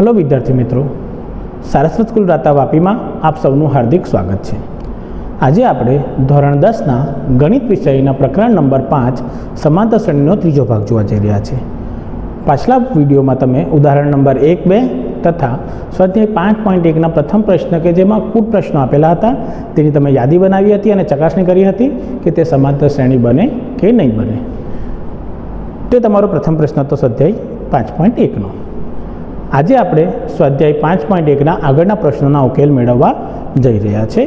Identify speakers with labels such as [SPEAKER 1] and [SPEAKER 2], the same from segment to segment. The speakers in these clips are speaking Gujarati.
[SPEAKER 1] હલો વિદ્યાર્થી મિત્રો, સારસ્વત સ્કૂલ રાતા વાપીમાં આપ સૌનું હાર્દિક સ્વાગત છે. આજે આપણે ધોરણ દસના ગણિત વિષયના પ્રકરણ નંબર પાંચ, સમાંતર શ્રેણીનો ત્રીજો ભાગ જોવા જઈ રહ્યા છે પાછલા વિડીયોમાં તમે ઉદાહરણ નંબર એક, બે તથા સ્વાધ્યાય પાંચ પોઈન્ટ એકના પ્રથમ પ્રશ્ન કે જેમાં કુટ પ્રશ્નો આપેલા હતા, તેની તમે યાદી બનાવી હતી અને ચકાસણી કરી હતી કે તે સમાંતર શ્રેણી બને કે નહીં બને. તે તમારો પ્રથમ પ્રશ્ન હતો સ્વાધ્યાય પાંચ પોઈન્ટ એકનો. આજે આપણે સ્વાધ્યાય પાંચ પોઈન્ટ એકના આગળના પ્રશ્નોના ઉકેલ મેળવવા જઈ રહ્યા છે.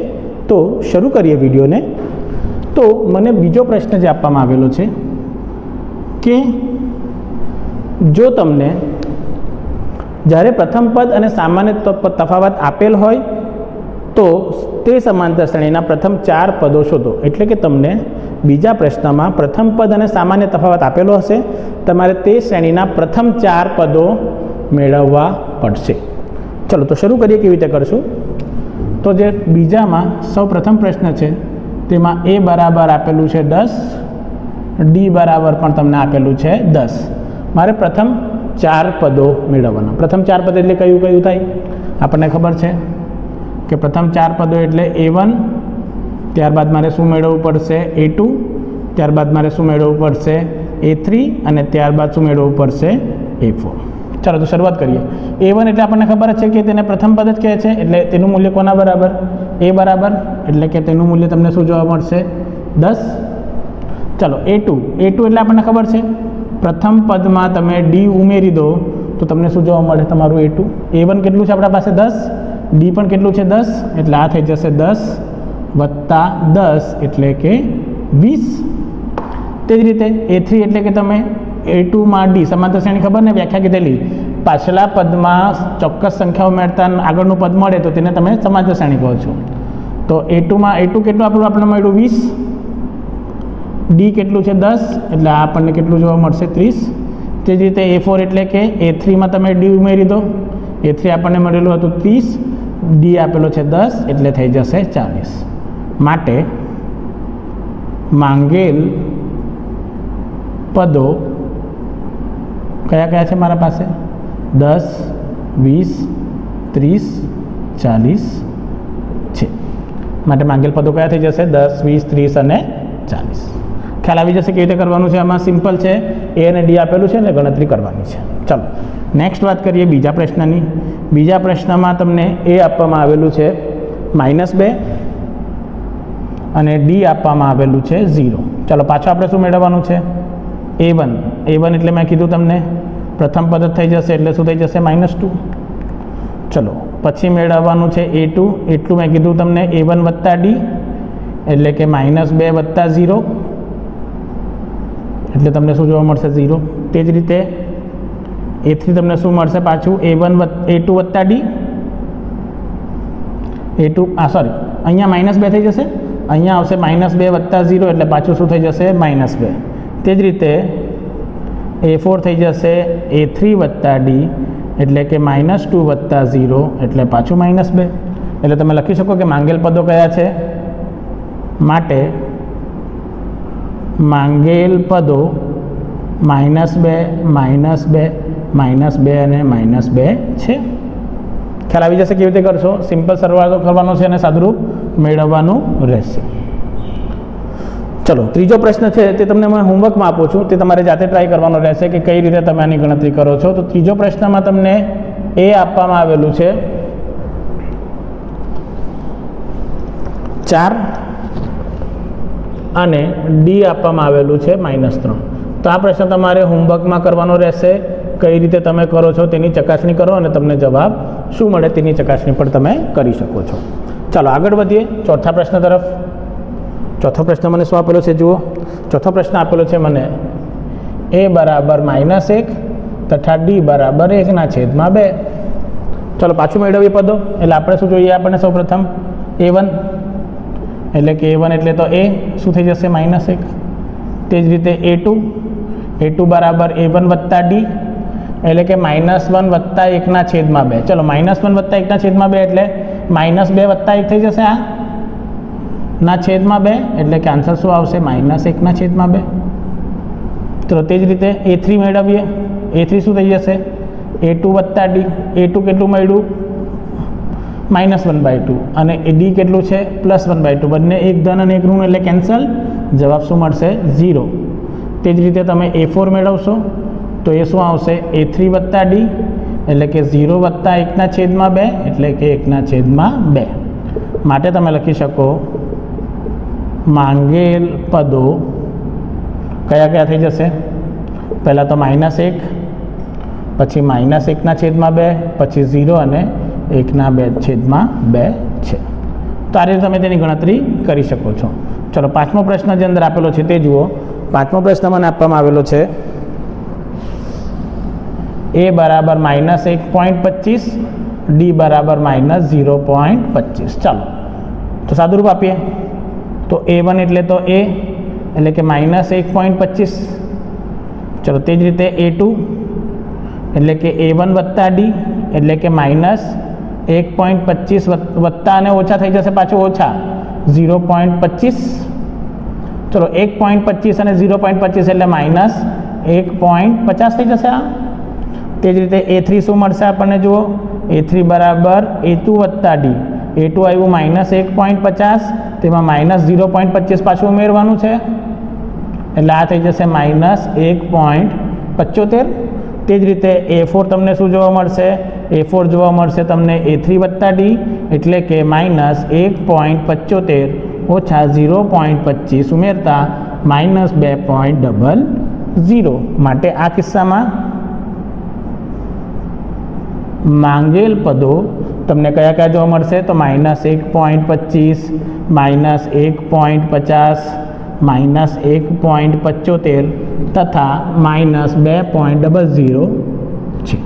[SPEAKER 1] તો શરૂ કરીએ વિડીયોને. તો મને બીજો પ્રશ્ન જે આપવામાં આવેલો છે કે જો તમને જ્યારે પ્રથમ પદ અને સામાન્ય તફાવત આપેલ હોય, તો તે સમાંતર શ્રેણીના પ્રથમ ચાર પદો શોધો. એટલે કે તમને બીજા પ્રશ્નમાં પ્રથમ પદ અને સામાન્ય તફાવત આપેલો હશે. તમારે તે શ્રેણીના પ્રથમ ચાર પદો મેળવવા પડશે. ચલો, તો શરૂ કરીએ કેવી રીતે કરશું? તો જે બીજામાં સૌ પ્રથમ પ્રશ્ન છે, તેમાં એ બરાબર આપેલું છે દસ, ડી બરાબર પણ તમને આપેલું છે દસ. મારે પ્રથમ ચાર પદો મેળવવાના. પ્રથમ ચાર પદ એટલે કયું કયું થાય? આપણને ખબર છે કે પ્રથમ ચાર પદો એટલે એ વન, ત્યારબાદ મારે શું મેળવવું પડશે? એ ટુ, ત્યારબાદ મારે શું મેળવવું પડશે? એ થ્રી, અને ત્યારબાદ શું મેળવવું પડશે? A four. ચાલો તો શરૂઆત કરીએ. એ વન એટલે આપણને ખબર જ છે કે તેને પ્રથમ પદ જ કહે છે, એટલે તેનું મૂલ્ય કોના બરાબર? એ બરાબર, એટલે કે તેનું મૂલ્ય તમને શું જોવા મળશે? દસ. ચાલો એ ટુ એ ટુ એટલે આપણને ખબર છે? પ્રથમ પદમાં તમે ડી ઉમેરી દો, તો તમને શું જોવા મળે? તમારું એ ટુ એ વન કેટલું છે આપણા પાસે? દસ. ડી પણ કેટલું છે? દસ. એટલે આ થઈ જશે દસ વત્તા દસ, એટલે કે વીસ. તે જ રીતે એ થ્રી એટલે કે તમે એ ટુમાં ડી સમાંતર શ્રેણી ખબર ને? વ્યાખ્યા કીધેલી. પાછલા પદમાં ચોક્કસ સંખ્યા ઉમેરતા આગળનું પદ મળે તો તેને તમે સમાંતર શ્રેણી કહો છો. તો એ ટુમાં એ ટુ કેટલું આપણું આપણને મળ્યું? વીસ. ડી કેટલું છે? દસ. એટલે આ આપણને કેટલું જોવા મળશે? ત્રીસ. તે જ રીતે એ ફોર એટલે કે એ થ્રીમાં તમે ડી ઉમેરી દો. એ થ્રી આપણને મળેલું હતું ત્રીસ. ડી આપેલો છે દસ, એટલે થઈ જશે ચાલીસ. માટે માંગેલ પદો કયા કયા છે મારા પાસે? દસ, વીસ, ત્રીસ, ચાલીસ છે. માટે માંગેલ પદો કયા થઈ જશે? દસ, વીસ, ત્રીસ અને ચાલીસ. ખ્યાલ આવી જશે કેવી રીતે કરવાનું છે? આમાં સિમ્પલ છે. એ અને ડી આપેલું છે ને ગણતરી કરવાની છે. ચાલો નેક્સ્ટ વાત કરીએ બીજા પ્રશ્નની. બીજા પ્રશ્નમાં તમને એ આપવામાં આવેલું છે માઇનસ બે અને ડી આપવામાં આવેલું છે ઝીરો. ચાલો, પાછું આપણે શું મેળવવાનું છે? એ વન એ વન એટલે મેં કીધું તમને, પ્રથમ પદ થઈ જશે એટલે શું થઈ જશે? માઇનસ ટુ ચલો, પછી મેળવવાનું છે એ ટુ એટલું મેં કીધું તમને એ વન વત્તા ડી એટલે કે માઇનસ બે વત્તા ઝીરો એટલે તમને શું જોવા મળશે? ઝીરો તે જ રીતે એ થ્રી તમને શું મળશે પાછું? એ વન એ ટુ વત્તા ડી એ ટુ આ સોરી અહીંયા માઇનસ બે થઈ જશે. અહીંયા આવશે માઇનસ બે વત્તા ઝીરો એટલે પાછું શું થઈ જશે? માઇનસ બે. તે જ રીતે એ ફોર થઈ જશે એ થ્રી વત્તા ડી એટલે કે માઇનસ ટુ વત્તા ઝીરો એટલે પાછું માઇનસ બે. એટલે તમે લખી શકો કે માંગેલ પદો કયા છે? માટે માંગેલ પદો માઇનસ બે માઇનસ બે માઇનસ બે અને માઇનસ બે છે. ખ્યાલ આવી જશે કેવી રીતે કરશો? સિમ્પલ સરવાળો કરવાનો છે અને સાદુરૂપ મેળવવાનું રહેશે. ચલો, ત્રીજો પ્રશ્ન છે, તે તમને હું હોમવર્કમાં આપું છું, તે તમારે જાતે ટ્રાય કરવાનો રહેશે કે કઈ રીતે તમે આની ગણતરી કરો છો. તો ત્રીજો પ્રશ્નમાં તમને એ આપવામાં આવેલું છે. ચાર અને ડી આપવામાં આવેલું છે માઇનસ ત્રણ. તો આ પ્રશ્ન તમારે હોમવર્કમાં કરવાનો રહેશે, કઈ રીતે તમે કરો છો તેની ચકાસણી કરો અને તમને જવાબ શું મળે તેની ચકાસણી પણ તમે કરી શકો છો. ચાલો, આગળ વધીએ, ચોથા પ્રશ્ન તરફ. ચોથો પ્રશ્ન મને શું આપેલો છે જુઓ. ચોથો પ્રશ્ન આપેલો છે મને. એ બરાબર માઇનસ એક તથા ડી બરાબર એકના છેદમાં બે. ચલો પાછું મેળવીએ પદો. એટલે આપણે શું જોઈએ આપણને સૌ પ્રથમ એ વન. એટલે કે એ વન એટલે તો એ શું થઈ જશે? માઇનસ એક. તે જ રીતે એ ટુ. એ ટુ બરાબર એ વન વત્તા ડી. એટલે કે માઇનસ વન વત્તા એકના છેદમાં બે. ચલો માઇનસ વન વત્તા એકના છેદમાં બે એટલે માઇનસ બે વત્તા એક થઈ જશે આ. ના છેદમાં બે એટલે કે આન્સર શું આવશે? માઇનસ એકના છેદમાં બે. તો તે જ રીતે એ થ્રી મેળવીએ. એ થ્રી શું થઈ જશે? એ ટુ વત્તા ડી એ ટુ કેટલું મળ્યું? Minus one by two. અને એ ડી કેટલું છે? Plus one by two. બંને એક ધન અને એક ઋણ એટલે કેન્સલ. જવાબ શું મળશે? ઝીરો. તે જ રીતે તમે એ ફોર મેળવશો, તો એ શું આવશે? એ થ્રી વત્તા ડી એટલે કે ઝીરો વત્તા એકના છેદમાં બે એટલે કે એકના છેદમાં બે. માટે તમે લખી શકો માંગેલ પદો કયા કયા થઈ જશે? પહેલાં તો માઇનસ એક, પછી માઇનસ એકના છેદમાં બે, પછી ઝીરો અને એકના બે છેદમાં બે છે. તો આ રીતે તમે તેની ગણતરી કરી શકો છો. ચલો, પાંચમો પ્રશ્ન જે અંદર આપેલો છે તે જુઓ. પાંચમો પ્રશ્ન મને આપવામાં આવેલો છે. એ બરાબર માઇનસ એક પોઈન્ટ પચીસ, ડી બરાબર માઇનસ ઝીરો પોઈન્ટ પચીસ. ચાલો, તો સાદુરૂપ આપીએ. તો એ વન એટલે તો એ એટલે કે માઇનસ એક પોઈન્ટ પચીસ ચલો તે જ રીતે એ ટુ એટલે કે એ વન વત્તા ડી એટલે કે માઇનસ એક પોઈન્ટ પચીસ વત્તા અને ઓછા થઈ જશે પાછું ઓછા ઝીરો પોઈન્ટ પચીસ ચલો એક પોઈન્ટ પચીસ અને ઝીરો પોઈન્ટ પચીસ એટલે માઇનસ એક પોઈન્ટ પચાસ થઈ જશે આ તે જ રીતે એ થ્રી શું મળશે આપણને જુઓ એ થ્રી બરાબર એ ટુ વત્તા ડી એ ટુ આવ્યું માઇનસ એક પોઈન્ટ પચાસ, તેમાં માઇનસ ઝીરો પોઈન્ટ પચીસ પાછું ઉમેરવાનું છે. એટલે આ થઈ જશે માઇનસ એક પોઈન્ટ પચોતેર. તે જ રીતે એ ફોર તમને શું જોવા મળશે? એ ફોર જોવા મળશે તમને એ થ્રી વત્તા ડી એટલે કે માઇનસ એક પોઈન્ટ પચોતેર ઓછા ઝીરો પોઈન્ટ પચીસ ઉમેરતા માઇનસ બે પોઈન્ટ ડબલ ઝીરો માટે આ કિસ્સામાં માંગેલ પદો તમને કયા કયા જોવા મળશે? તો માઇનસ એક પોઈન્ટ પચીસ માઇનસ એક પોઈન્ટ પચાસ માઇનસ એક પોઈન્ટ પચોતેર તથા માઇનસ બે પોઈન્ટ ડબલ ઝીરો છે.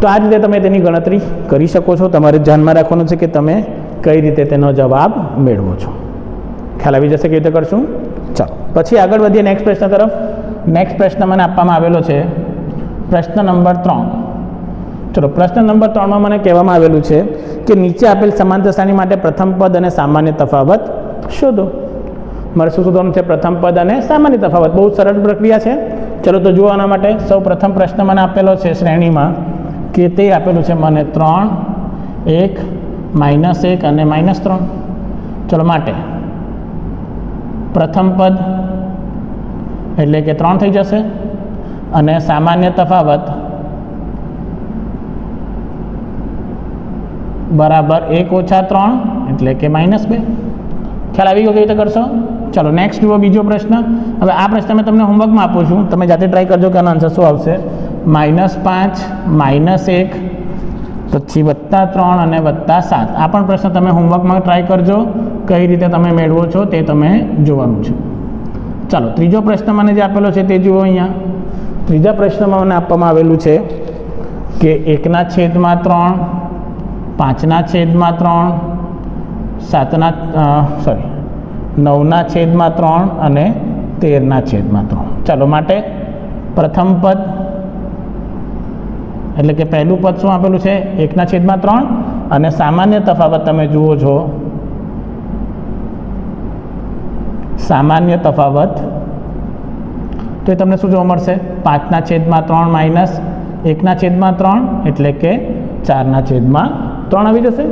[SPEAKER 1] તો આ રીતે તમે તેની ગણતરી કરી શકો છો. તમારે ધ્યાનમાં રાખવાનું છે કે તમે કઈ રીતે તેનો જવાબ મેળવો છો. ખ્યાલ આવી જશે કેવી રીતે કરશું? ચાલો. પછી આગળ વધીએ નેક્સ્ટ પ્રશ્ન તરફ. નેક્સ્ટ પ્રશ્ન મને આપવામાં આવેલો છે પ્રશ્ન નંબર ત્રણ. ચલો, પ્રશ્ન નંબર ત્રણમાં મને કહેવામાં આવેલું છે કે નીચે આપેલ સમાંતર શ્રેણી માટે પ્રથમ પદ અને સામાન્ય તફાવત શોધો. મારે શું શોધવાનું છે? પ્રથમ પદ અને સામાન્ય તફાવત. બહુ સરળ પ્રક્રિયા છે. ચલો, તો જુઓ આના માટે. સૌ પ્રથમ પ્રશ્ન મને આપેલો છે શ્રેણીમાં કે તે આપેલું છે મને ત્રણ, એક, માઇનસ એક અને માઇનસ ત્રણ. ચલો, માટે. પ્રથમ પદ એટલે કે ત્રણ થઈ જશે અને સામાન્ય તફાવત બરાબર એક ઓછા ત્રણ, એટલે કે માઇનસ બે. ખ્યાલ આવી ગયો કેવી રીતે કરશો? ચાલો નેક્સ્ટ જુઓ બીજો પ્રશ્ન. હવે આ પ્રશ્ન મેં તમને હોમવર્કમાં આપું છું. તમે જાતે ટ્રાય કરજો કે આનો આન્સર શું આવશે. માઇનસ પાંચ માઇનસ એક, પછી વત્તા ત્રણ અને વત્તા સાત. આ પણ પ્રશ્ન તમે હોમવર્કમાં ટ્રાય કરજો. કઈ રીતે તમે મેળવો છો તે તમે જોવાનું છે. ચાલો, ત્રીજો પ્રશ્ન મને જે આપેલો છે તે જુઓ અહીંયા. ત્રીજા પ્રશ્નમાં મને આપવામાં આવેલું છે કે એકના છેદમાં ત્રણ પાંચના છેદમાં ત્રણ, સાતના સોરી નવના છેદમાં ત્રણ અને તેરના છેદમાં ત્રણ. ચાલો માટે પ્રથમ પદ, એટલે કે પહેલું પદ શું આપેલું છે? એકના છેદમાં ત્રણ અને સામાન્ય તફાવત તમે જુઓ છો. સામાન્ય તફાવત. તો એ તમને શું જોવા મળશે? પાંચના છેદમાં ત્રણ માઇનસ એકના છેદમાં ત્રણ, એટલે કે ચારના છેદમાં ત્રણ આવી જશે?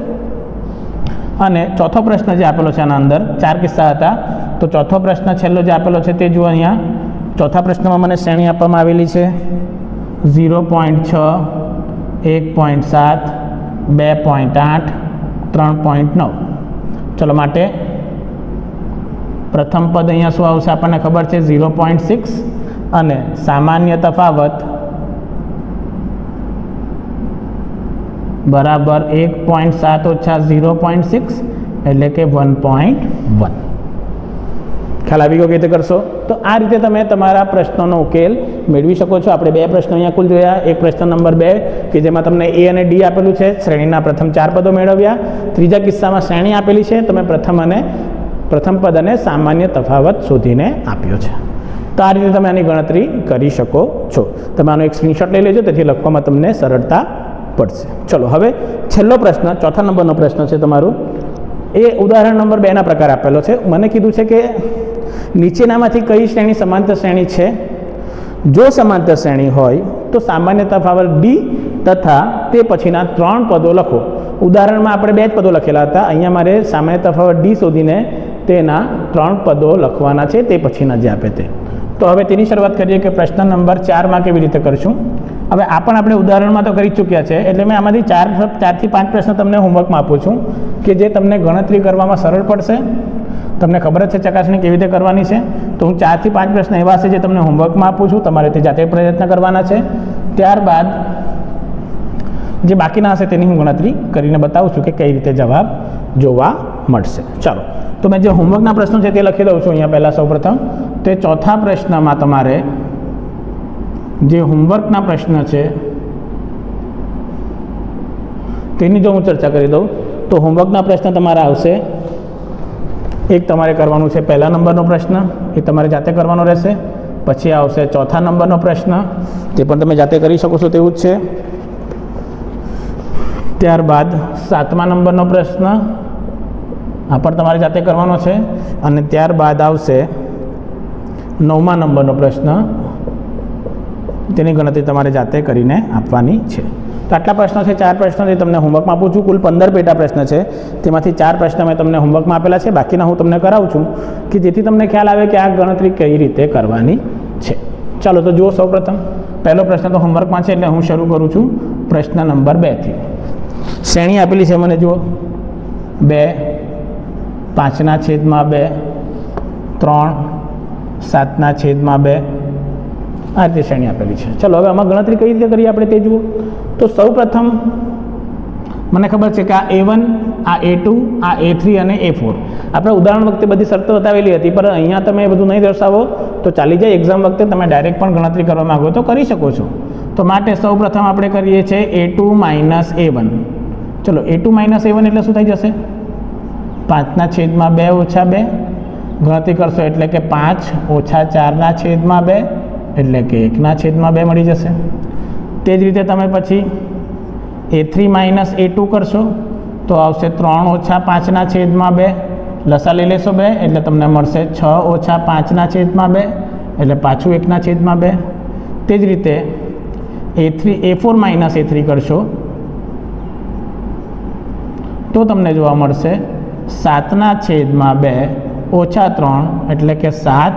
[SPEAKER 1] અને ચોથો પ્રશ્ન જે આપેલો છે આના અંદર, ચાર કિસ્સા હતા. તો ચોથો પ્રશ્ન છેલ્લો જે આપેલો છે તે જુઓ અહીંયા. ચોથા પ્રશ્નમાં મને શ્રેણી આપવામાં આવેલી છે. ઝીરો પોઈન્ટ છ, એક પોઈન્ટ સાત, બે પોઈન્ટ આઠ, ત્રણ પોઈન્ટ નવ. ચલો માટે પ્રથમ પદ અહીંયા શું આવશે આપણને ખબર છે? Zero point six. અને સામાન્ય તફાવત બરાબર એક પોઈન્ટ સાત ઓછા ઝીરો પોઈન્ટ સિક્સ એટલે કે વન પોઈન્ટ વન ખ્યાલ આવી ગયો કે રીતે કરશો? તો આ રીતે તમે તમારા પ્રશ્નોનો ઉકેલ મેળવી શકો છો. આપણે બે પ્રશ્નો અહીંયા કુલ જોયા. એક પ્રશ્ન નંબર બે, કે જેમાં તમને એ અને ડી આપેલું છે. શ્રેણીના પ્રથમ ચાર પદો મેળવ્યા. ત્રીજા કિસ્સામાં શ્રેણી આપેલી છે. તમે પ્રથમ અને પ્રથમ પદ અને સામાન્ય તફાવત શોધીને આપ્યો છે. તો આ રીતે તમે આની ગણતરી કરી શકો છો. તમે આનો એક સ્ક્રીનશોટ લઈ લેજો. તેથી લખવામાં તમને સરળતા પડશે. ચલો, હવે છેલ્લો પ્રશ્ન, ચોથા નંબરનો પ્રશ્ન છે તમારું. એ ઉદાહરણ નંબર બેના પ્રકાર આપેલો છે. મને કીધું છે કે નીચેનામાંથી કઈ શ્રેણી સમાંતર શ્રેણી છે? જો સમાંતર શ્રેણી હોય, તો સામાન્ય તફાવત ડી તથા તે પછીના ત્રણ પદો લખો. ઉદાહરણમાં આપણે બે જ પદો લખેલા હતા. અહીંયા મારે સામાન્ય તફાવત ડી શોધીને તેના ત્રણ પદો લખવાના છે, તે પછીના જે આપે તે. તો હવે તેની શરૂઆત કરીએ કે પ્રશ્ન નંબર ચારમાં કેવી રીતે કરશું? હવે આ પણ આપણે ઉદાહરણમાં તો કરી ચૂક્યા છે. એટલે મેં આમાંથી ચાર ચારથી પાંચ પ્રશ્ન તમને હોમવર્કમાં આપું છું કે જે તમને ગણતરી કરવામાં સરળ પડશે. તમને ખબર જ છે ચકાસણી કેવી રીતે કરવાની છે. તો હું ચારથી પાંચ પ્રશ્ન એવા છે જે તમને હોમવર્કમાં આપું છું. તમારે તે જાતે પ્રયત્ન કરવાના છે. ત્યારબાદ જે બાકીના હશે તેની હું ગણતરી કરીને બતાવું છું કે કઈ રીતે જવાબ જોવા મળશે. ચાલો, તો મેં જે હોમવર્કના પ્રશ્નો છે તે લખી દઉં છું અહીંયા પહેલાં સૌપ્રથમ. તે ચોથા પ્રશ્નમાં તમારે જે હોમવર્કના પ્રશ્ન છે, તેની જો હું ચર્ચા કરી દઉં, તો હોમવર્કના પ્રશ્ન તમારા આવશે. એક તમારે કરવાનું છે પહેલા નંબરનો પ્રશ્ન, એ તમારે જાતે કરવાનો રહેશે. પછી આવશે ચોથા નંબરનો પ્રશ્ન તે પણ તમે જાતે કરી શકો છો તેવું જ છે. ત્યારબાદ સાતમા નંબરનો પ્રશ્ન, આ પણ તમારે જાતે કરવાનો છે. અને ત્યારબાદ આવશે નવમા નંબરનો પ્રશ્ન. તેની ગણતરી તમારે જાતે કરીને આપવાની છે. તો આટલા પ્રશ્નો છે, ચાર પ્રશ્નો જે તમને હોમવર્કમાં આપું છું. કુલ પંદર પેટા પ્રશ્ન છે. તેમાંથી ચાર પ્રશ્ન મેં તમને હોમવર્કમાં આપેલા છે. બાકીના હું તમને કરાવું છું કે જેથી તમને ખ્યાલ આવે કે આ ગણતરી કઈ રીતે કરવાની છે. ચાલો, તો જુઓ સૌપ્રથમ. પહેલો પ્રશ્ન તો હોમવર્કમાં છે એટલે હું શરૂ કરું છું પ્રશ્ન નંબર બેથી શ્રેણી આપેલી છે મને, જુઓ. બે, પાંચના છેદમાં બે, ત્રણ, સાતના છેદમાં બે આ રીતે શ્રેણી આપેલી છે. ચલો, હવે આમાં ગણતરી કઈ રીતે કરીએ આપણે તે જુઓ. તો સૌ મને ખબર છે કે આ એ વન આ એ આ એ થ્રી અને એ ફોર આપણે ઉદાહરણ વખતે બધી શરતો બતાવેલી હતી, પણ અહીંયા તમે એ બધું નહીં દર્શાવો, તો ચાલી જાય એક્ઝામ વખતે, તમે ડાયરેક્ટ પણ ગણતરી કરવા માગો તો કરી શકો છો. તો માટે સૌ આપણે કરીએ છીએ a two minus a one ચલો એ ટુ માઇનસ એ એટલે શું થઈ જશે? પાંચના છેદમાં બે ઓછા બે. ગણતરી કરશો એટલે કે પાંચ ઓછા ચારના છેદમાં બે. એટલે કે એકના છેદમાં બે મળી જશે. તે જ રીતે તમે પછી a three minus a two કરશો, તો આવશે ત્રણ ઓછા પાંચના છેદમાં બે. લસા લઈ લેશો બે, એટલે તમને મળશે છ ઓછા પાંચના છેદમાં બે, એટલે પાછું એકના છેદમાં બે. તે જ રીતે a three a four minus a three કરશો, તો તમને જોવા મળશે સાતના છેદમાં બે ઓછા ત્રણ, એટલે કે સાત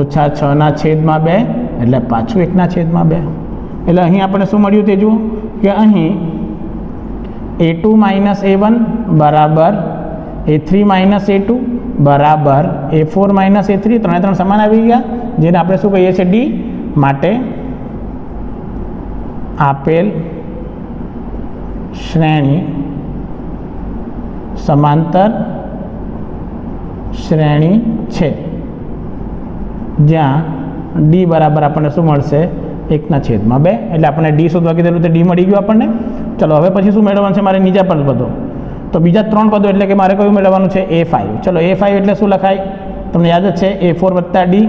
[SPEAKER 1] ઓછા છના છેદમાં બે એટલે પાછું એકના છેદમાં બે. એટલે અહીં આપણે શું મળ્યું તે જુઓ, કે અહીં a two minus a one બરાબર a three minus a two બરાબર a four minus a three ત્રણે ત્રણ સમાન આવી ગયા. જેને આપણે શું કહીએ છીએ? ડી માટે આપેલ શ્રેણી સમાંતર શ્રેણી છે. જ્યાં ડી બરાબર આપણને શું મળશે? એકના છેદમાં બે. એટલે આપણને ડી શોધવા કીધેલું તે ડી મળી ગયું આપણને. ચલો, હવે પછી શું મેળવવાનું છે? મારે નીચા પદ પદો તો બીજા ત્રણ પદો એટલે કે મારે કયું મેળવવાનું છે? એ ફાઇવ ચલો, એ ફાઇવ એટલે શું લખાય? તમને યાદ જ છે? એ ફોર વત્તા ડી.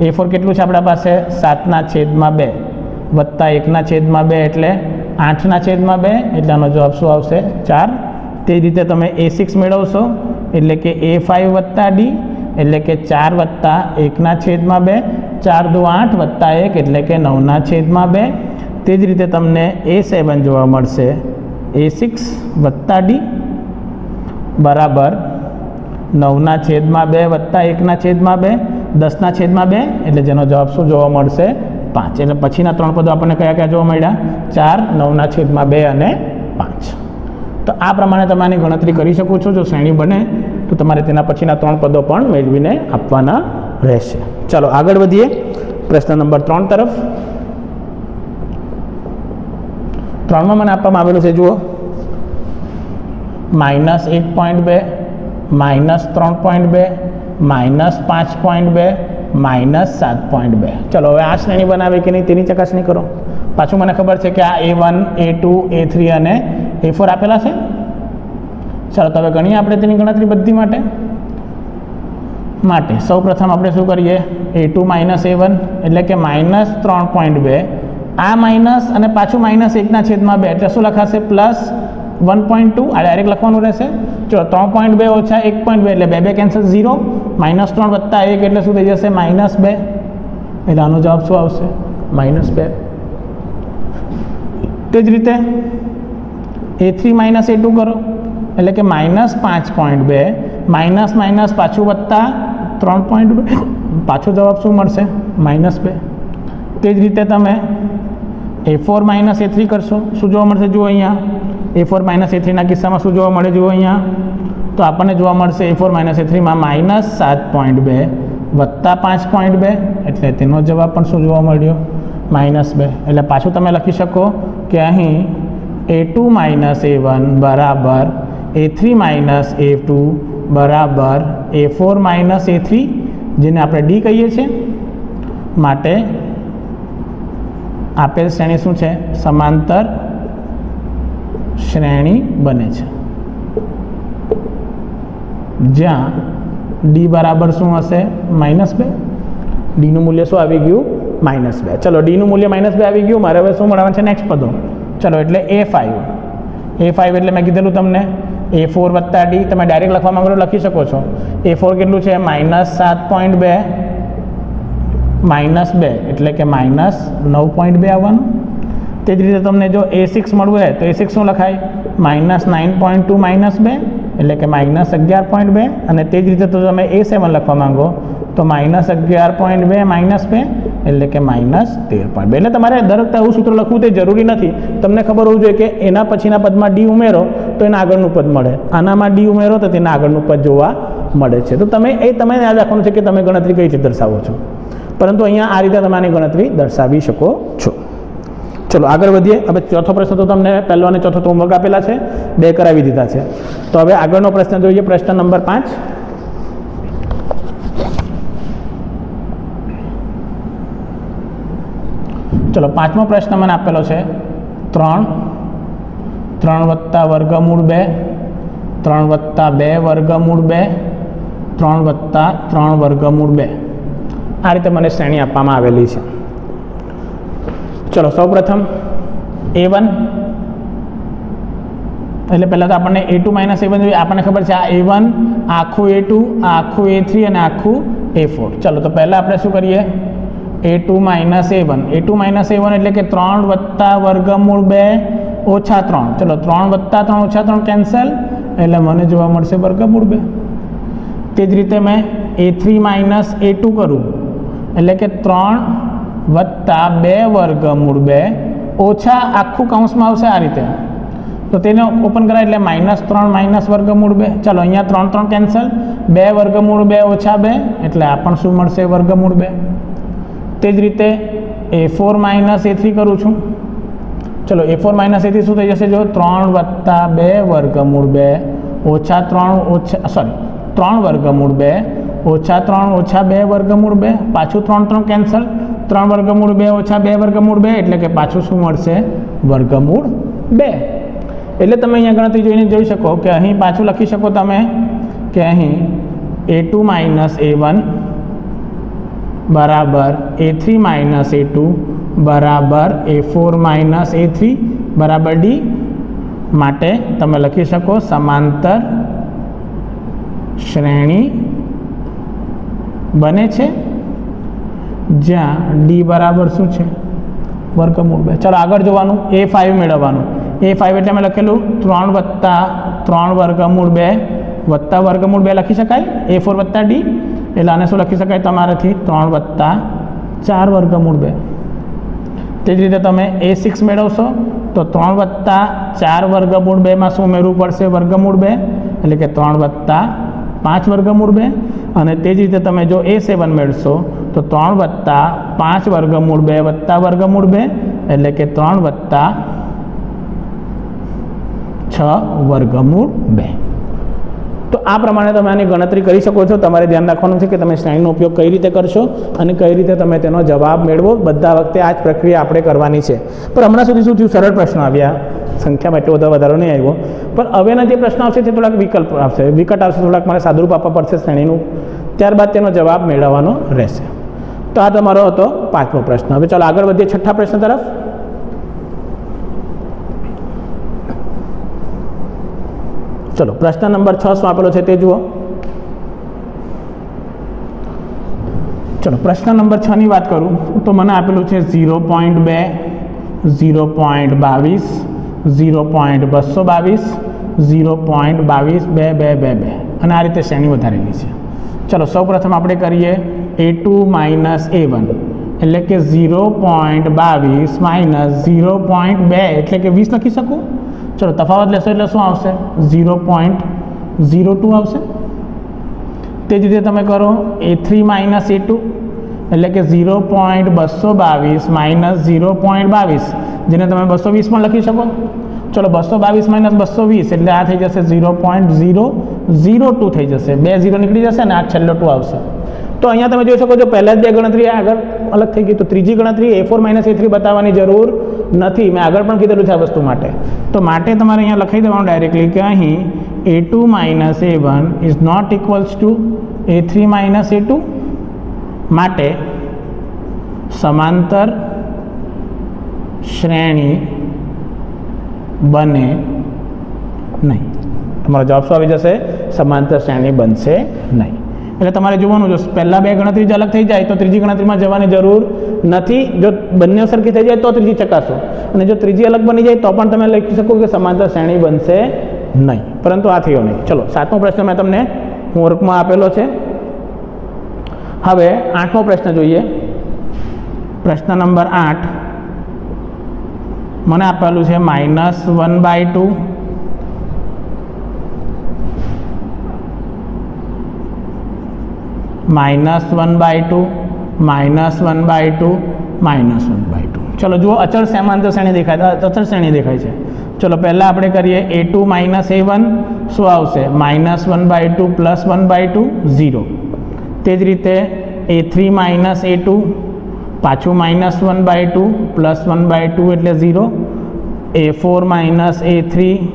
[SPEAKER 1] એ ફોર કેટલું છે આપણા પાસે? સાતના છેદમાં બે. વત્તા એકના છેદમાં બે એટલે આઠના છેદમાં બે. એટલે આનો જવાબ શું આવશે? ચાર. તે રીતે તમે એ સિક્સ મેળવશો. એટલે કે એ ફાઇવ વત્તા ડી. એટલે કે ચાર વત્તા એકના છેદમાં બે. ચાર દો આઠ વત્તા એક એટલે કે નવના છેદમાં બે. તે જ રીતે તમને એ સેવન જોવા મળશે. એ સિક્સ વત્તા ડી બરાબર. નવના છેદમાં બે વત્તા એકના છેદમાં બે. દસના છેદમાં બે એટલે જેનો જવાબ શું જોવા મળશે? પાંચ. એટલે પછીના ત્રણ પદો આપણને કયા કયા જોવા મળ્યા? ચાર, નવના છેદમાં બે અને પાંચ. તો આ પ્રમાણે તમે આની ગણતરી કરી શકો છો. જો શ્રેણી બને તો તમારે તેના પછીના ત્રણ પદો પણ મેળવીને આપવાના રહેશે. ચાલો આગળ વધીએ. પ્રશ્ન નંબર ત્રણ તરફ. ત્રણમાં મને આપવામાં આવેલું છે, જુઓ. માઇનસ એક પોઈન્ટ બે, માઇનસ ત્રણ પોઈન્ટ બે, માઇનસ પાંચ પોઈન્ટ બે, માઇનસ સાત પોઈન્ટ બે. ચલો, હવે આ શ્રેણી બનાવે કે નહીં તેની ચકાસણી કરો. પાછું મને ખબર છે કે આ a one a two a three અને એ ફોર આપેલા છે. ચાલો, તો હવે ગણીએ આપણે તેની ગણતરી બધી માટે. માટે. સૌ પ્રથમ આપણે શું કરીએ? A two minus a one એટલે કે માઇનસ ત્રણ પોઈન્ટ બે. આ માઇનસ અને પાછું માઇનસ એકના છેદમાં બે, એટલે શું લખાશે? પ્લસ વન પોઈન્ટ ટુ આ ડાયરેક્ટ લખવાનું રહેશે. જો ત્રણ પોઈન્ટ બે ઓછા એક પોઈન્ટ બે, એટલે બે બે કેન્સલ ઝીરો માઇનસ ત્રણ વત્તા એક, એટલે શું થઈ જશે? માઇનસ બે. એટલે આનો જવાબ શું આવશે? માઇનસ બે. તે જ રીતે a three minus a two કરો. એટલે કે માઇનસ પાંચ પોઈન્ટ બે. માઇનસ માઇનસ પાછું વત્તા ત્રણ પોઈન્ટ પાછો જવાબ શું મળશે? માઇનસ બે. તે જ રીતે તમે a four minus a three કરશો. શું જોવા મળશે? જુઓ અહીંયા. એ ફોર માઇનસ એ થ્રીના કિસ્સામાં શું જોવા મળે? જુઓ અહીંયા. તો આપણને જોવા મળશે એ ફોર માઇનસ એ થ્રીમાં માઇનસ સાત પોઈન્ટ બે વત્તા પાંચ પોઈન્ટ બે. એટલે તેનો જવાબ પણ શું જોવા મળ્યો? માઇનસ બે. એટલે પાછું તમે લખી શકો કે અહીં a two minus a one બરાબર a three minus a two બરાબર a four minus a three જેને આપણે ડી કહીએ છીએ, માટે આપેલ શ્રેણી શું છે? સમાંતર શ્રેણી બને છે. જ્યાં ડી બરાબર શું હશે? માઇનસ બે. ડીનું મૂલ્ય શું આવી ગયું? માઇનસ બે. ચલો ડીનું મૂલ્ય માઇનસ બે આવી ગયું. મારે હવે શું મળવાનું છે? નેક્સ્ટ પદો. ચલો, એટલે એ ફાઇવ એ ફાઇવ એટલે મેં કીધેલું તમને. એ ફોર વત્તા ડી તમે ડાયરેક્ટ લખવા માંગો તો લખી શકો છો. એ ફોર કેટલું છે? માઇનસ સાત પોઈન્ટ બે. માઇનસ બે, એટલે કે માઇનસ નવ પોઈન્ટ બે આવવાનું. તે જ રીતે તમને જો એ સિક્સ મળવું રહે તો એ સિક્સ શું લખાય? Minus nine point two minus બે, એટલે કે માઇનસ અગિયાર પોઈન્ટ બે. અને તે જ રીતે તો તમે એ સેવન લખવા માંગો તો માઇનસ અગિયાર પોઈન્ટ બે માઇનસ બે, એટલે કે માઇનસ તેર પોઈન્ટ બે. એટલે તમારે દર વખતે આવું સૂત્ર લખવું તે જરૂરી નથી. તમને ખબર હોવું જોઈએ કે એના પછીના પદમાં ડી ઉમેરો તો એના આગળનું પદ મળે. આનામાં ડી ઉમેરો તો તેના આગળનું પદ જોવા મળે છે. તો તમે એ તમે યાદ રાખવાનું છે કે તમે ગણતરી કઈ રીતે દર્શાવો છો. પરંતુ અહીંયા આ રીતે તમે ગણતરી દર્શાવી શકો છો. ચલો, આગળ વધીએ. હવે ચોથો પ્રશ્ન તો તમને પહેલો અને ચોથો તો હોમવર્ક આપેલા છે. બે કરાવી દીધા છે. તો હવે આગળનો પ્રશ્ન જોઈએ. પ્રશ્ન નંબર પાંચ. ચલો, પાંચમો પ્રશ્ન મને આપેલો છે. ત્રણ. ત્રણ વત્તા વર્ગમૂળ બે, ત્રણ વત્તા બે વર્ગમૂળ બે, ત્રણ વત્તા ત્રણ વર્ગમૂળ બે. આ રીતે મને શ્રેણી આપવામાં આવેલી છે. ચલો, સૌપ્રથમ એ વન એટલે પહેલાં તો આપણને a two minus a one જોઈએ. આપણને ખબર છે આ એ વન આખું એ ટુ આખું એ થ્રી અને આખું એ ફોર ચલો, તો પહેલાં આપણે શું કરીએ? A two minus a one a two minus a one એટલે કે ત્રણ વત્તા વર્ગમૂળ બે ઓછા ત્રણ. ચલો, ત્રણ વત્તા ત્રણ, ઓછા ત્રણ કેન્સલ એટલે મને જોવા મળશે વર્ગમૂળ બે. તે જ રીતે મેં a three minus a two કરું એટલે કે ત્રણ વત્તા બે વર્ગમૂળ બે ઓછા આખું કૌંસમાં આવશે આ રીતે. તો તેને ઓપન કરાય એટલે માઇનસ ત્રણ માઇનસ વર્ગમૂળ બે. ચાલો, અહીંયા ત્રણ ત્રણ કેન્સલ બે વર્ગમૂળ બે ઓછા બે. એટલે આ પણ શું મળશે વર્ગમૂળ બે? તે જ રીતે a four minus a three કરું છું. ચલો એ ફોર માઇનસ એથી શું થઈ જશે જો ત્રણ વત્તા બે વર્ગમૂળ બે ઓછા ત્રણ ઓછા સોરી ત્રણ વર્ગમૂળ બે ઓછા ત્રણ ઓછા બે વર્ગમૂળ બે પાછું ત્રણ ત્રણ કેન્સલ ત્રણ વર્ગમૂળ બે ઓછા બે વર્ગમૂળ બે એટલે કે પાછું શું મળશે? વર્ગમૂળ બે. એટલે તમે અહીંયા ગણતરી જોઈને જોઈ શકો કે અહીં પાછું લખી શકો તમે કે અહીં a two minus a one બરાબર a three minus a two બરાબર a four minus a three બરાબર ડી માટે તમે લખી શકો સમાંતર શ્રેણી બને છે. જ્યાં ડી બરાબર શું છે? વર્ગમૂળ બે. ચાલો આગળ જોવાનું. એ ફાઇવ મેળવવાનું. એ ફાઇવ એટલે મેં લખેલું ત્રણ વત્તા ત્રણ વર્ગમૂળ બે વત્તા વર્ગમૂળ બે લખી શકાય? એ ફોર વત્તા ડી એટલે આને શું લખી શકાય? તમારાથી ત્રણ વત્તા ચાર વર્ગમૂળ બે. તે જ રીતે તમે એ સિક્સ મેળવશો, તો ત્રણ વત્તા ચાર વર્ગમૂળ બેમાં શું ઉમેરવું પડશે? વર્ગમૂળ બે, એટલે કે ત્રણ વત્તા પાંચ વર્ગમૂળ બે. અને તે જ રીતે તમે જો એ સેવન મેળવશો, તો ત્રણ વત્તા પાંચ વર્ગમૂળ બે વત્તા વર્ગમૂળ બે, એટલે કે ત્રણ વત્તા છ વર્ગમૂળ બે. તો આ પ્રમાણે તમે આની ગણતરી કરી શકો છો. તમારે ધ્યાન રાખવાનું છે કે તમે શ્રેણીનો ઉપયોગ કઈ રીતે કરશો અને કઈ રીતે તમે તેનો જવાબ મેળવો. બધા વખતે આ જ પ્રક્રિયા આપણે કરવાની છે. પણ હમણાં સુધી શું થયું? સરળ પ્રશ્નો આવ્યા. સંખ્યામાં એટલો બધો વધારો નહીં આવ્યો. પણ હવેના જે પ્રશ્નો આવશે તે થોડાક વિકલ્પ આવશે. વિકટ આવશે, થોડાક મારે સાદુરૂપ આપવા પડશે શ્રેણીનું. ત્યારબાદ તેનો જવાબ મેળવવાનો રહેશે. તો આ તમારો હતો પાંચમો પ્રશ્ન. હવે ચાલો આગળ વધીએ છઠ્ઠા પ્રશ્ન તરફ. ચલો પ્રશ્ન નંબર છ શું આપેલો છે તે જુઓ ચલો પ્રશ્ન નંબર છની વાત કરું તો મને આપેલું છે ઝીરો પોઈન્ટ બે ઝીરો પોઈન્ટ બાવીસ ઝીરો પોઈન્ટ બસો બાવીસ ઝીરો પોઈન્ટ બાવીસ બે બે બે બે અને આ રીતે શ્રેણી વધારેલી છે ચલો સૌ પ્રથમ આપણે કરીએ a two minus a one એટલે કે ઝીરો પોઈન્ટ બાવીસ માઇનસ ઝીરો પોઈન્ટ બે એટલે કે વીસ લખી શકું ચલો તફાવત લેશો એટલે શું આવશે? ઝીરો પોઈન્ટ ઝીરો ટુ આવશે. તે જ રીતે તમે કરો a three minus a two, એટલે કે ઝીરો પોઈન્ટ બસો બાવીસ માઇનસ ઝીરો પોઈન્ટ બાવીસ, જેને તમે બસો વીસ પણ લખી શકો. ચલો બસો બાવીસ માઇનસ બસો વીસ, એટલે આ થઈ જશે zero point zero zero two થઈ જશે. બે ઝીરો નીકળી જશે ને આ છેલ્લો ટુ આવશે. તો અહીંયા તમે જોઈ શકો છો, પહેલાં જ બે ગણતરી આગળ અલગ થઈ ગઈ. તો ત્રીજી ગણતરી a four minus a three બતાવવાની જરૂર નથી. મેં આગળ પણ કીધેલું છે આ વસ્તુ માટે. તો માટે તમારે અહીંયા લખાઈ દેવાનું ડાયરેક્ટલી કે અહીં a two minus a one is not equals to a three minus a two માટે સમાંતર શ્રેણી બને નહીં. તમારો જવાબ શું આવી જશે? સમાંતર શ્રેણી બનશે નહીં. એટલે તમારે જોવાનું જો પહેલાં બે ગણતરી જ અલગ થઈ જાય, તો ત્રીજી ગણતરીમાં જવાની જરૂર નથી. જો બંને સરખી થઈ જાય, તો ત્રીજી ચકાસો. અને જો ત્રીજી અલગ બની જાય, તો પણ તમે લખી શકો કે સમાંતર શ્રેણી બનશે નહીં. પરંતુ આ થયો નહીં. ચલો, સાતમો પ્રશ્ન મેં તમને હોમવર્કમાં આપેલો છે. હવે આઠમો પ્રશ્ન જોઈએ. પ્રશ્ન નંબર આઠ. મને આપેલું છે minus one by two minus one by two minus one by two minus one by two ચલો, જુઓ, અચળ સમાંતર શ્રેણી દેખાય અચળ શ્રેણી દેખાય છે. ચલો, પહેલાં આપણે કરીએ a two minus a one શું આવશે? Minus one by two plus one by two zero તે જ રીતે a three minus a two પાછું minus one by two plus one by two એટલે zero a four minus a three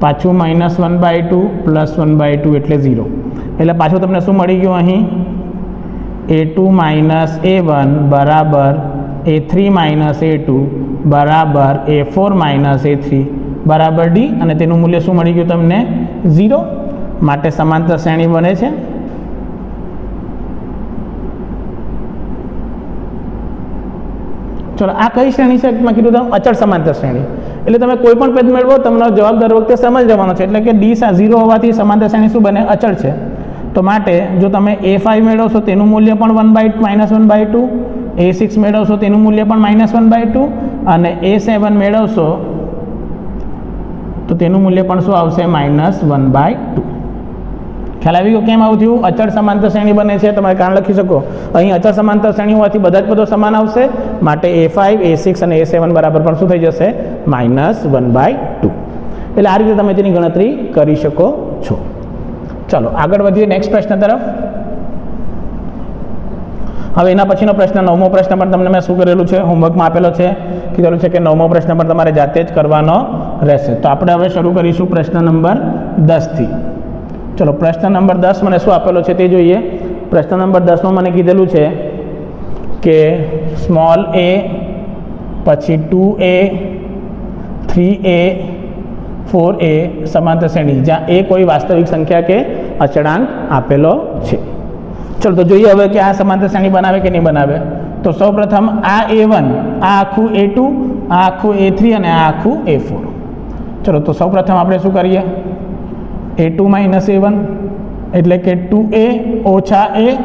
[SPEAKER 1] પાછું minus one by two plus one by two એટલે ઝીરો એટલે પાછું તમને શું મળી ગયું અહીં? A two minus a one બરાબર a three minus a two બરાબર a four minus a three બરાબર ડી અને તેનું મૂલ્ય શું મળી ગયું તમને? ઝીરો માટે સમાંતર શ્રેણી બને છે. ચલો, આ કઈ શ્રેણી છે? મેં કીધું તમે અચળ સમાંતર શ્રેણી. એટલે તમે કોઈ પણ પેજ મેળવો, તમને જવાબ દર વખતે સમજ જવાનો છે. એટલે કે ડી ઝીરો હોવાથી સમાંતર શ્રેણી શું બને? અચળ છે. તો માટે જો તમે એ ફાઇવ મેળવશો, તેનું મૂલ્ય પણ one by minus one by two a six મેળવશો, તેનું મૂલ્ય પણ માઇનસ વન બાય ટુ અને એ સેવન મેળવશો, તો તેનું મૂલ્ય પણ શું આવશે? માઇનસ વન બાય ટુ ખ્યાલ આવી ગયો? કેમ આવું થયું? અચળ સમાંતર શ્રેણી બને છે. તમારે કારણ લખી શકો. અહીં અચળ સમાંતર શ્રેણી હોવાથી બધા જ પદો સમાન આવશે. માટે એ ફાઇવ એ સિક્સ અને એ સેવન બરાબર પણ શું થઈ જશે? માઇનસ વન બાય ટુ એટલે આ રીતે તમે તેની ગણતરી કરી શકો છો. ચાલો, આગળ વધીએ નેક્સ્ટ પ્રશ્ન તરફ. હવે એના પછીનો પ્રશ્ન, નવમો પ્રશ્ન પણ તમને મેં શું કરેલું છે? હોમવર્કમાં આપેલો છે. કીધેલું છે કે નવમો પ્રશ્ન પણ તમારે જાતે જ કરવાનો રહેશે. તો આપણે હવે શરૂ કરીશું પ્રશ્ન નંબર દસથી ચલો, પ્રશ્ન નંબર દસ મને શું આપેલો છે તે જોઈએ. પ્રશ્ન નંબર દસમાં મને કીધેલું છે કે સ્મોલ એ પછી two a three a four એ સમાંતર શ્રેણી, જ્યાં એ કોઈ વાસ્તવિક સંખ્યા કે અચળાંક આપેલો છે. ચલો, તો જોઈએ હવે કે આ સમાંતર શ્રેણી બનાવે કે નહીં બનાવે. તો સૌપ્રથમ આ એ વન, આ આખું એ ટુ, આ આખું એ થ્રી અને આ આખું એ ફોર. ચલો, તો સૌપ્રથમ આપણે શું કરીએ? A two minus a one, એટલે કે ટુ એ ઓછા એ,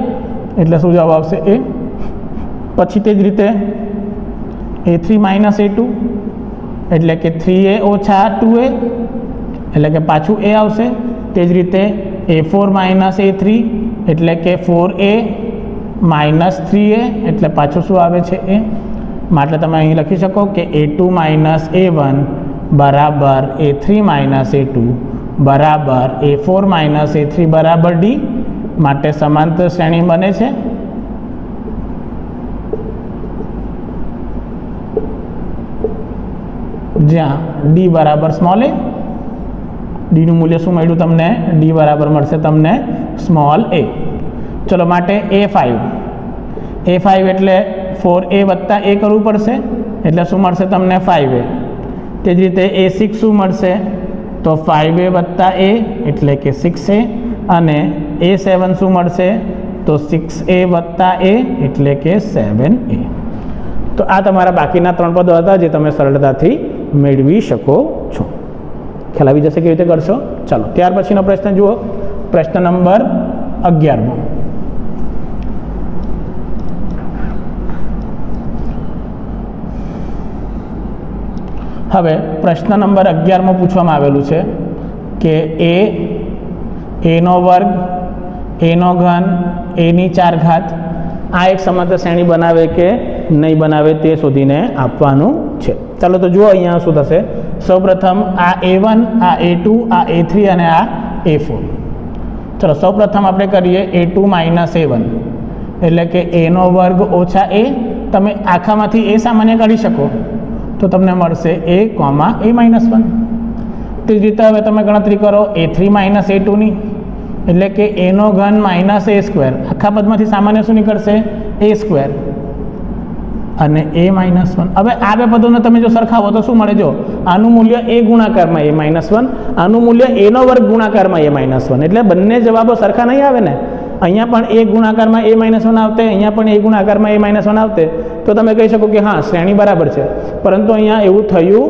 [SPEAKER 1] એટલે શું જવાબ આવશે? એ. પછી તે જ રીતે, a three minus a two એટલે કે થ્રી એ ઓછા ટુ એ એટલે કે પાછું એ આવશે. તે જ રીતે a four minus a three એટલે કે four a minus three a એટલે પાછું શું આવે છે એ માટે તમે અહીં લખી શકો કે a two minus a one બરાબર a three minus a two બરાબર a four minus a three બરાબર ડી માટે સમાંતર શ્રેણી બને છે. જ્યાં ડી બરાબર સ્મોલ એ ડીનું મૂલ્ય શું મળ્યું તમને? ડી બરાબર મળશે તમને સ્મોલ એ ચલો માટે એ ફાઇવ એ ફાઇવ એટલે ફોર એ વત્તા એ કરવું પડશે, એટલે શું મળશે તમને ફાઇવ એ તે જ રીતે એ સિક્સ શું મળશે? તો ફાઇવ એ વત્તા એ એટલે કે સિક્સ એ અને એ સેવન શું મળશે? તો સિક્સ એ વત્તા એ એટલે કે સેવન એ તો આ તમારા બાકીના ત્રણ પદો હતા જે તમે સરળતાથી મેળવી શકો છો. ખ્યાલ આવી જશે કેવી રીતે કરશો? ચાલો, ત્યાર પછીનો પ્રશ્ન જુઓ. પ્રશ્ન નંબર અગિયારમો. હવે પ્રશ્ન નંબર અગિયારમાં પૂછવામાં આવેલું છે કે એ, એનો વર્ગ, એનો ઘન, એની ચાર ઘાત આ એક સમાંતર શ્રેણી બનાવે કે નહીં બનાવે તે શોધીને આપવાનું ચાલો તો જુઓ અહીંયા શું થશે. સૌપ્રથમ આ એ વન આ એ ટુ આ એ થ્રી અને આ એ ફોર ચલો, સૌપ્રથમ આપણે કરીએ a two minus a one એટલે કે એનો વર્ગ ઓછા એ તમે આખામાંથી એ સામાન્ય કાઢી શકો. તો તમને મળશે a comma a minus one તે જ રીતે હવે તમે ગણતરી કરો એ થ્રી માઇનસ એ ટુની એટલે કે એનો ઘન માઇનસ એ સ્ક્વેર આખા પદમાંથી સામાન્ય શું નીકળશે? એ સ્ક્વેર અને એ માઇનસ વન હવે આ બે પદોને તમે જો સરખાવો તો શું મળે જો? આનું મૂલ્ય એ ગુણાકારમાં એ માઇનસ વન આનું મૂલ્ય એનો વર્ગ ગુણાકારમાં એ માઇનસ વન એટલે બંને જવાબો સરખા નહીં આવે ને? અહીંયા પણ એ ગુણાકારમાં એ માઇનસ વન આવતે, અહીંયા પણ એ ગુણાકારમાં એ માઇનસ વન આવતે. તો તમે કહી શકો કે હા, શ્રેણી બરાબર છે. પરંતુ અહીંયા એવું થયું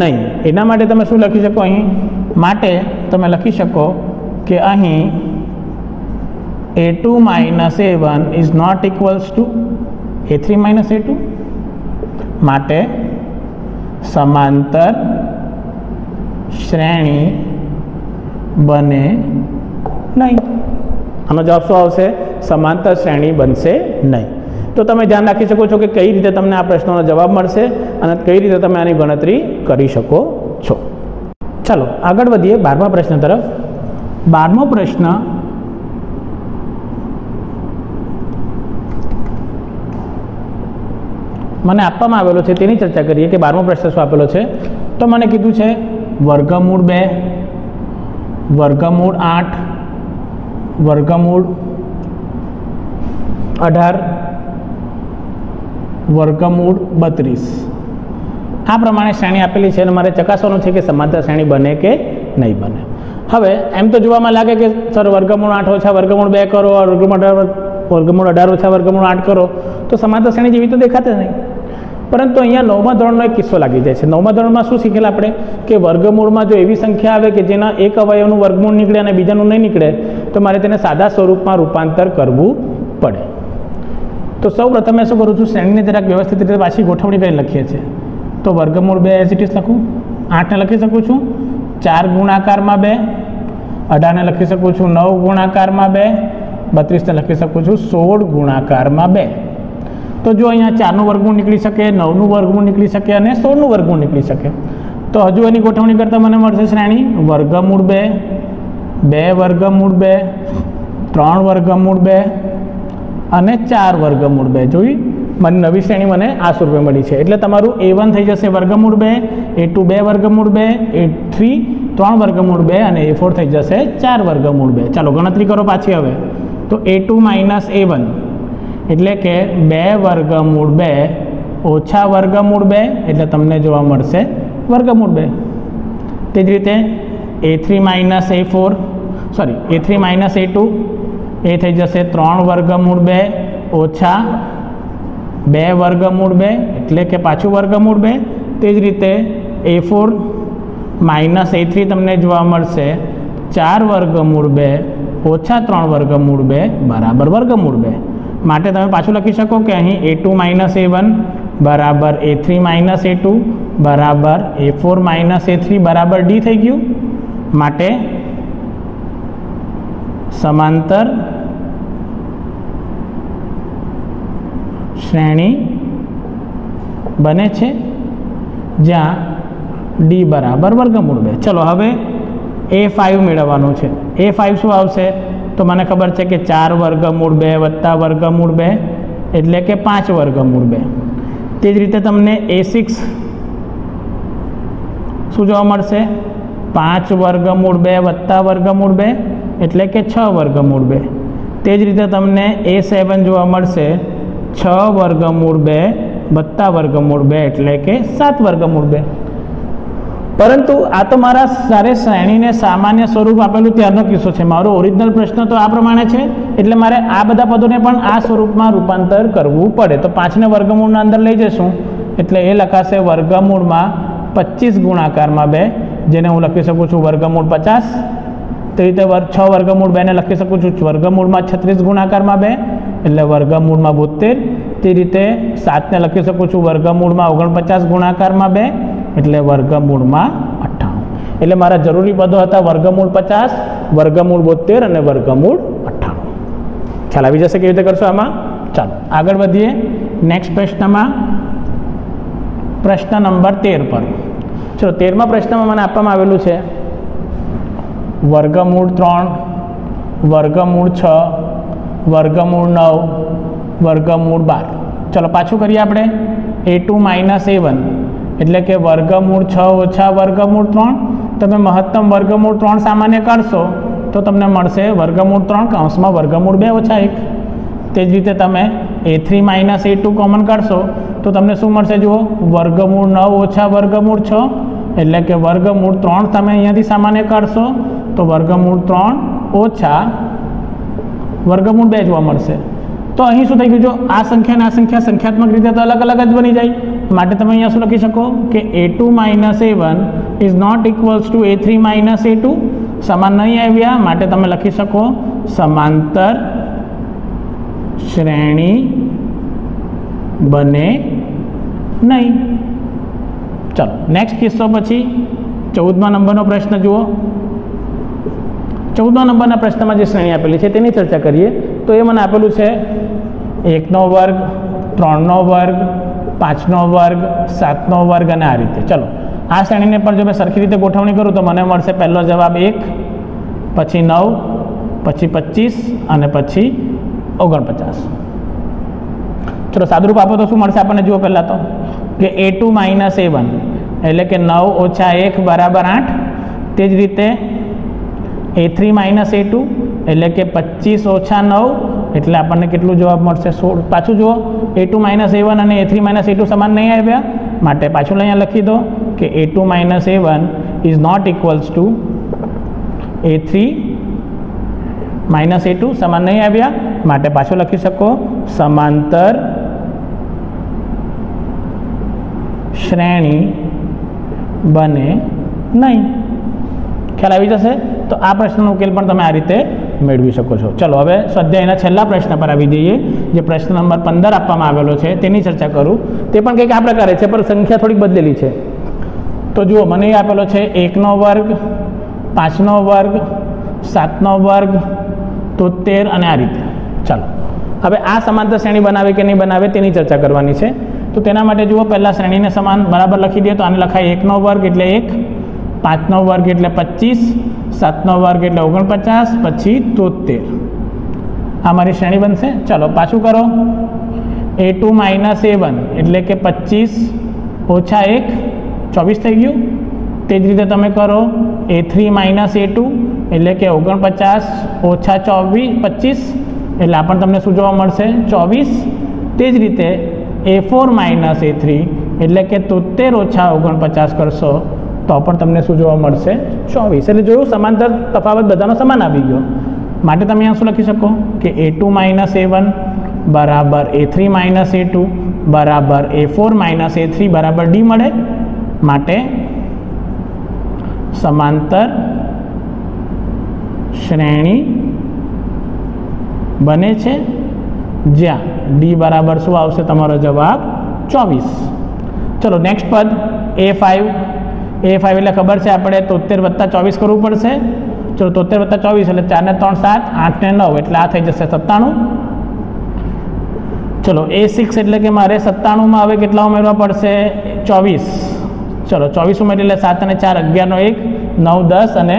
[SPEAKER 1] નહીં. એના માટે તમે શું લખી શકો અહીં? માટે તમે લખી શકો કે અહીં a two minus a one is not equals to a three minus a two માટે સમાંતર શ્રેણી બને નહીં. આનો જવાબ શું આવશે? સમાંતર શ્રેણી બનશે નહીં. તો તમે ધ્યાન રાખી શકો છો કે કઈ રીતે તમને આ પ્રશ્નોનો જવાબ મળશે અને કઈ રીતે તમે આની ગણતરી કરી શકો છો. ચાલો, આગળ વધીએ બારમા પ્રશ્ન તરફ. બારમો પ્રશ્ન મને આપવામાં આવેલો છે, તેની ચર્ચા કરીએ કે બારમો પ્રશ્ન શું આપેલો છે? તો મને કીધું છે, વર્ગમૂળ બે, વર્ગમૂળ આઠ, વર્ગમૂળ અઢાર, વર્ગમૂળ બત્રીસ. આ પ્રમાણે શ્રેણી આપેલી છે અને મારે ચકાસવાનું છે કે સમાંતર શ્રેણી બને કે નહીં બને. હવે, એમ તો જોવામાં લાગે કે, સર, વર્ગમૂળ આઠ ઓછા વર્ગમૂળ બે કરો વર્ગમૂળ અઢાર વર્ગમૂળ અઢાર ઓછા વર્ગમૂળ આઠ કરો. તો સમાંતર શ્રેણી જેવી તો દેખાતે નહીં. પરંતુ અહીંયા નવમા ધોરણનો એક કિસ્સો લાગી જાય છે. નવમા ધોરણમાં શું શીખેલા આપણે? કે વર્ગમૂળમાં જો એવી સંખ્યા આવે કે જેના એક અવયવનું વર્ગમૂળ નીકળે અને બીજાનું નહીં નીકળે, તો મારે તેને સાદા સ્વરૂપમાં રૂપાંતર કરવું પડે. તો સૌ પ્રથમ મેં શું કરું છું? શ્રેણીને જરાક વ્યવસ્થિત રીતે પાછી ગોઠવણી કરી લખીએ છીએ. તો વર્ગમૂળ બે એસિટીસ લખું. આઠને લખી શકું છું. ચાર ગુણાકારમાં બે. અઢારને લખી શકું છું. નવ ગુણાકારમાં બે. બત્રીસને લખી શકું છું. સોળ ગુણાકારમાં બે. તો જો અહીંયા ચારનું વર્ગમૂળ નીકળી શકે, નવનું વર્ગમૂળ નીકળી શકે અને સોળનું વર્ગમૂળ નીકળી શકે. તો હજુ એની ગોઠવણી કરતાં મને મળશે શ્રેણી. વર્ગમૂળ બે બે વર્ગમૂળ બે, ત્રણ વર્ગમૂળ બે અને ચાર વર્ગમૂળ બે. જોઈ મને નવી શ્રેણી મને આ સ્વરૂપે મળી છે. એટલે તમારું એ વન થઈ જશે વર્ગમૂળ બે એ ટુ બે વર્ગમૂળ બે એ થ્રી ત્રણ વર્ગમૂળ બે અને એ ફોર થઈ જશે ચાર વર્ગમૂળ બે. ચાલો ગણતરી કરો પાછી હવે. તો a two minus a one એટલે કે બે વર્ગમૂળ બે, ઓછા વર્ગમૂળ બે, એટલે તમને જોવા મળશે વર્ગમૂળ બે. તે જ રીતે a three minus a four sorry a three minus a two એ થઈ જશે ત્રણ વર્ગમૂળ બે, ઓછા બે વર્ગમૂળ બે, એટલે કે પાછું વર્ગમૂળ બે. તે જ રીતે a four minus a three તમને જોવા મળશે ચાર વર્ગમૂળ બે, ઓછા ત્રણ વર્ગમૂળ બે, બરાબર વર્ગમૂળ બે. માટે તમે પાછું લખી શકો કે અહીં a two minus a one બરાબર a three minus a two બરાબર a four minus a three બરાબર ડી થઈ ગયું. માટે સમાંતર શ્રેણી બને છે જ્યાં ડી બરાબર વર્ગમૂળ બે. ચલો હવે એ ફાઇવ મેળવવાનું છે. એ ફાઇવ શું આવશે? તો મને ખબર છે કે ચાર વર્ગમૂળ બે વત્તા વર્ગમૂળ બે એટલે કે પાંચ વર્ગમૂળ બે. તે જ રીતે તમને એ સિક્સ શું જોવા મળશે. પાંચ વર્ગમૂળ બે વત્તા વર્ગમૂળ બે એટલે કે છ વર્ગમૂળ બે. તે જ રીતે તમને એ સેવન જોવા મળશે. છ વર્ગમૂળ બે વત્તા વર્ગમૂળ બે એટલે કે સાત વર્ગમૂળ બે. પરંતુ આ તો મારા સારે શ્રેણીને સામાન્ય સ્વરૂપ આપેલું ત્યારનો કિસ્સો છે. મારો ઓરિજિનલ પ્રશ્ન તો આ પ્રમાણે છે, એટલે મારે આ બધા પદોને પણ આ સ્વરૂપમાં રૂપાંતર કરવું પડે. તો પાંચને વર્ગમૂળના અંદર લઈ જઈશું. એટલે એ લખાશે વર્ગમૂળમાં પચીસ ગુણાકારમાં બે, જેને હું લખી શકું છું વર્ગમૂળ પચાસ. તે રીતે વર્ગ છ વર્ગમૂળ બેને લખી શકું છું. વર્ગમૂળમાં છત્રીસ ગુણાકારમાં બે, એટલે વર્ગમૂળમાં બોતેર તે રીતે સાતને લખી શકું છું. વર્ગમૂળમાં ઓગણપચાસ ગુણાકારમાં બે એટલે વર્ગમૂળમાં અઠ્ઠાણું. એટલે મારા જરૂરી પદો હતા વર્ગમૂળ પચાસ, વર્ગમૂળ બોતેર અને વર્ગમૂળ અઠ્ઠાણું. ખ્યાલ આવી જશે કેવી રીતે કરશો આમાં? ચાલો, આગળ વધીએ. નેક્સ્ટ પ્રશ્નમાં પ્રશ્ન નંબર તેર પર. ચલો, તેરમા પ્રશ્નમાં મને આપવામાં આવેલું છે. વર્ગમૂળ ત્રણ, વર્ગમૂળ છ, વર્ગમૂળ નવ, વર્ગમૂળ બાર. ચલો, પાછું કરીએ આપણે. A two minus a one એટલે કે વર્ગમૂળ છ ઓછા વર્ગમૂળ ત્રણ. તમે મહત્તમ વર્ગમૂળ ત્રણ સામાન્ય કાઢશો, તો તમને મળશે વર્ગમૂળ ત્રણ કૌંસમાં વર્ગમૂળ બે ઓછા એક. તે જ રીતે તમે a three minus a two common કાઢશો, તો તમને શું મળશે જુઓ? વર્ગમૂળ નવ ઓછા વર્ગમૂળ છ. એટલે કે વર્ગમૂળ ત્રણ તમે અહીંયાથી સામાન્ય કાઢશો, તો વર્ગમૂળ ત્રણ ઓછા વર્ગમૂળ બે જોવા મળશે. તો અહીં શું થઈ ગયું જો? આ સંખ્યા અને આ સંખ્યા સંખ્યાત્મક રીતે તો અલગ અલગ જ બની જાય. માટે તમે અહીંયા શું લખી શકો? કે a two minus a one is not equals to a three minus a two સમાન નહીં આવ્યા, માટે તમે લખી શકો સમાંતર શ્રેણી બને નહીં. ચલો નેક્સ્ટ કિસ્સો પછી ચૌદમા નંબરનો પ્રશ્ન જુઓ. ચૌદમા નંબરના પ્રશ્નમાં જે શ્રેણી આપેલી છે તેની ચર્ચા કરીએ. તો એ મને આપેલું છે એકનો વર્ગ, ત્રણનો વર્ગ પાંચનો વર્ગ સાતનો વર્ગ અને આ રીતે. ચલો, આ શ્રેણીને પણ જો મેં સરખી રીતે ગોઠવણી કરું તો મને મળશે પહેલો જવાબ એક, પછી નવ, પછી પચીસ અને પછી ઓગણપચાસ. ચલો, સાદુરૂપ આપો તો શું મળશે આપણને? જુઓ પહેલાં તો, કે a two minus a one, એટલે કે નવ ઓછા એક બરાબર આઠ, તે જ રીતે a three minus a two, એટલે કે પચીસ ઓછા નવ એટલે આપણને કેટલું જવાબ મળશે? સોળ. પાછું જુઓ. A two minus a one અને a three minus a two સમાન નહીં આવ્યા. માટે પાછું અહીંયા લખી દો કે a two minus a one is not equals to a three minus a two સમાન નહીં આવ્યા. માટે પાછું લખી શકો. સમાંતર શ્રેણી બને નહીં. ખ્યાલ આવી જશે? તો આ પ્રશ્નનો ઉકેલ પણ તમે આ રીતે મેળવી શકો છો. ચલો, હવે સ્વાધ્યાયના છેલ્લા પ્રશ્ન પર આવી જઈએ. જે પ્રશ્ન નંબર પંદર આપવામાં આવેલો છે, તેની ચર્ચા કરું. તે પણ કંઈક આ પ્રકારે છે, પણ સંખ્યા થોડીક બદલેલી છે. તો જુઓ, મને આપેલો છે, એકનો વર્ગ, પાંચનો વર્ગ, સાતનો વર્ગ, તોતેર અને આ રીતે. ચાલો, હવે આ સમાંતર શ્રેણી બનાવે કે નહીં બનાવે તેની ચર્ચા કરવાની છે. તો તેના માટે જુઓ, પહેલાં શ્રેણીને સમાન બરાબર લખી દઈએ તો આને લખાય એકનો વર્ગ એટલે એક, પાંચનો વર્ગ એટલે પચીસ સાતનો વર્ગ એટલે ઓગણપચાસ, પછી તોતેર. આ મારી શ્રેણી બનશે? ચાલો, પાછું કરો. A two minus a one એટલે કે પચીસ ઓછા એક, ચોવીસ થઈ ગયું. તે જ રીતે તમે કરો. A three minus a two એટલે કે ઓગણપચાસ ઓછા ચોવીસ પચીસ. એટલે આ પણ તમને શું જોવા મળશે, ચોવીસ. તે જ રીતે a four minus a three એટલે કે તોતેર ઓછા ઓગણપચાસ કરશો. તો પણ તમને શું જોવા મળશે? ચોવીસ. એટલે જોયું, સમાંતર તફાવત બધાનો સમાન આવી ગયો. માટે તમે અહીંયા શું લખી શકો? કે a two minus a one બરાબર a three minus a two બરાબર a four minus a three બરાબર ડી મળે. માટે સમાંતર શ્રેણી બને છે. જ્યાં ડી બરાબર શું આવશે? તમારો જવાબ ચોવીસ. ચલો નેક્સ્ટ પદ એ ફાઇવ એ ફાઇવ એટલે ખબર છે, આપણે તોતેર વત્તા ચોવીસ કરવું પડશે. ચલો તોતેર વત્તા ચોવીસ એટલે ચારને ત્રણ સાત આઠ ને નવ, એટલે આ થઈ જશે સત્તાણું. ચલો, એ સિક્સ એટલે કે મારે સત્તાણુંમાં હવે કેટલા ઉમેરવા પડશે? ચોવીસ. ચલો, ચોવીસ ઉમેરી એટલે સાત અને ચાર, અગિયારનો એક, નવ, દસ અને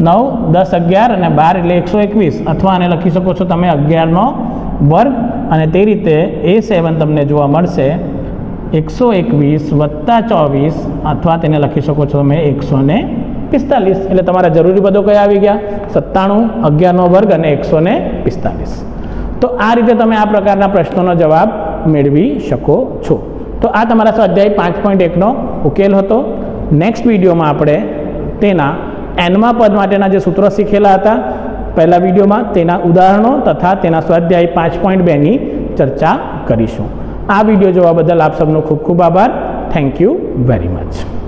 [SPEAKER 1] નવ, દસ, અગિયાર અને બાર એટલે એકસો એકવીસ. અથવા આને લખી શકો છો તમે અગિયારનો વર્ગ. અને તે રીતે એ સેવન તમને જોવા મળશે. એકસો એકવીસ વત્તા ચોવીસ, અથવા તેને લખી શકો છો તમે એકસો ને પિસ્તાલીસ. એટલે તમારા જરૂરી પદો કયા આવી ગયા? સત્તાણું, અગિયારનો વર્ગ અને એકસો ને પિસ્તાલીસ. તો આ રીતે તમે આ પ્રકારના પ્રશ્નોનો જવાબ મેળવી શકો છો. તો આ તમારા સ્વાધ્યાય પાંચ પોઈન્ટ એકનો ઉકેલ હતો. નેક્સ્ટ વિડીયોમાં આપણે તેના એનમા પદ માટેના જે સૂત્રો શીખેલા હતા, પહેલા વિડીયોમાં તેના ઉદાહરણો તથા તેના સ્વાધ્યાય પાંચ પોઈન્ટ બેની ચર્ચા કરીશું. આ વીડિયો જોવા બદલ આપ સૌનો ખૂબ ખૂબ આભાર. Thank you very much